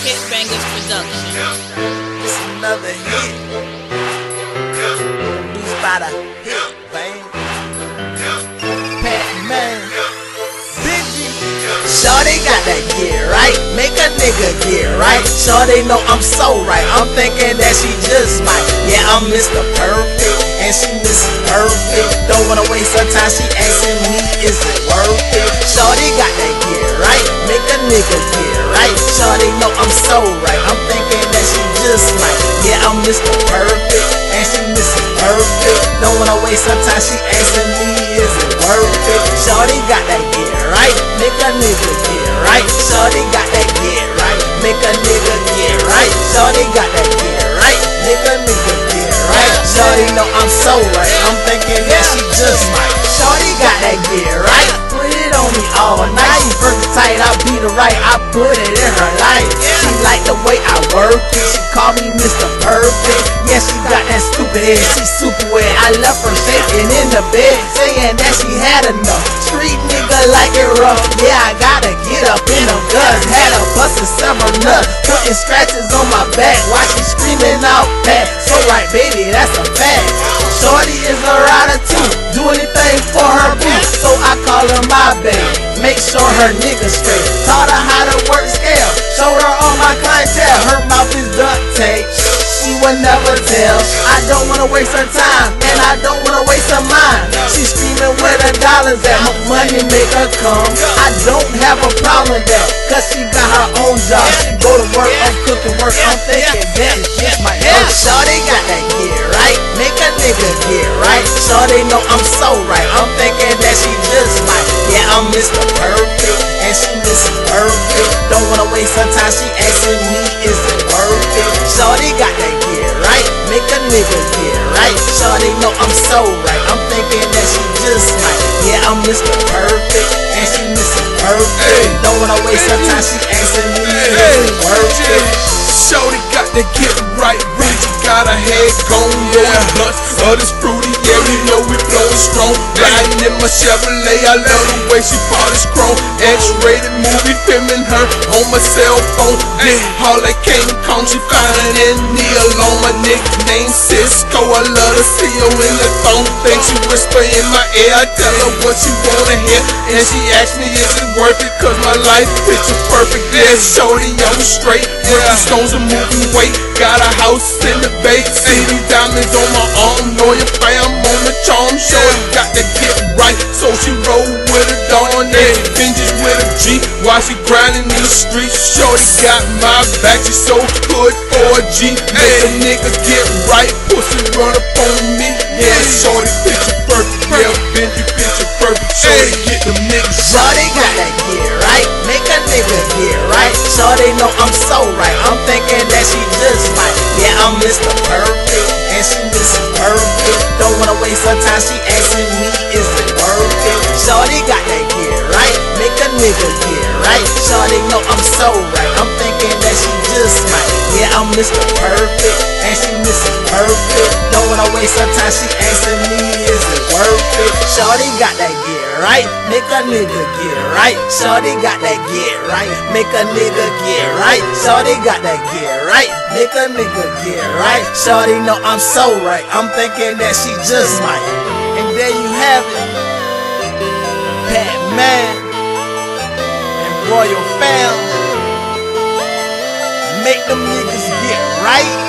Hit Bangers Production. It's another hit. Produced by the hit, bang. Patt Man. Biggie. Shorty got that gear, right? Make a nigga gear, right? Shorty know I'm so right. I'm thinking that she just might. Yeah, I'm Mr. Perfect. And she Mrs. Perfect. Don't wanna waste her time. She asking me, is it worth it? Shorty got that gear, right? Make a nigga gear, right? Shorty know I'm so right. I'm thinking that she just might. Yeah, I'm Mr. Perfect. And she Mrs. Perfect. Don't wanna waste her time. She asking me, is it worth it? Shorty got that gear, right? Make a nigga gear, right? Shorty got that gear, right? Make a nigga gear, right? Shorty got that gear, right? Make a nigga gear, right? Shorty know I'm so right. I'm thinking that she just might. Shorty got that gear, right? Put it on me all night. Versatile, I be the right. I put it in her life. She like the way I work it. She call me Mr. Perfect. Yeah, she got that stupid ass, She super wet. I left her shaking in the bed, saying that she had enough. Treat nigga like it rough. Yeah, I gotta get up in them guts. Had her busting several nuts, putting scratches on my back while she screaming out that. So right, baby, that's a fact. Shorty is a rider too. Do anything for her Sure her nigga straight. Taught her how to work scale. Showed her all my clientele. Her mouth is duct tape. She would never tell. I don't wanna waste her time, and I don't wanna waste her mind. She screaming where the dollars at. My money make her come. I don't have a problem with that, cause she got her own job. She go to work, I'm cooking work. I'm thinking that is just my help. Shorty got that gear, right? Make a nigga gear, right? Shorty know I'm so right. I'm thinking that she just might. Yeah, I'm Mr. Perfect, and she Mrs. Perfect. Don't wanna waste her time. She asking me, is it worth it? Shorty got that gear, right? Make a nigga gear, right? Shorty know I'm so right. I'm thinking that she just might. Yeah, I'm Mr. Perfect, and she Mrs. Perfect. Don't wanna waste her time. She asking me, is it worth it? Shorty got to get right, right. She got her head gone, blowing blunts of this fruity, we know we blowing strong. Riding in my Chevrolet, I love the way she polish chrome. X-rated movie, filming her on my cell phone. This all that came come, she finding in Neil on my nickname Cisco. I love to see her in the phone. Think she whisper in my ear, I tell her what she wanna hear, and she asks me is it worth it? Cause my life picture perfect, yeah, shorty, I'm straight. Yeah, stones are moving weight. Got a house in the bay. See diamonds on my arm. While she grinding in the streets. Shorty got my back. She so good for a G. Make a nigga get right. Pussy run up on me. Yeah, shorty picture perfect. Yeah, Benji picture perfect. Shorty get them niggas Shorty got that gear, right? Make a nigga gear, right? Shorty know I'm so right. I'm thinking that she just might. Yeah, I'm Mr. Perfect, and she Mrs. Perfect. Don't wanna waste her time. She asking me, is it worth it? Shorty got that gear, right? Make a nigga gear, Shorty know I'm so right. I'm thinking that she just might. Yeah, I'm Mr. Perfect, and she Mrs. Perfect. Don't wanna waste her time. She asking me, is it worth it? Shorty got that gear, right? Make a nigga gear, right? Shorty got that gear, right? Make a nigga gear, right? Shorty got that gear, right? Make a nigga gear, right? Shorty know I'm so right. I'm thinking that she just might. And there you have it. Patt Man royal family. Make them niggas get right.